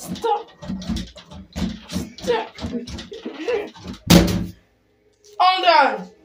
Stop. Stop. Hold on.